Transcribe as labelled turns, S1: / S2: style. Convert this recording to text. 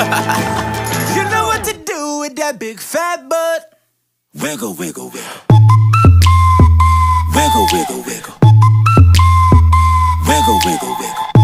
S1: you know what to do with that big fat butt. Wiggle, wiggle, wiggle. Wiggle, wiggle, wiggle. Wiggle, wiggle, wiggle.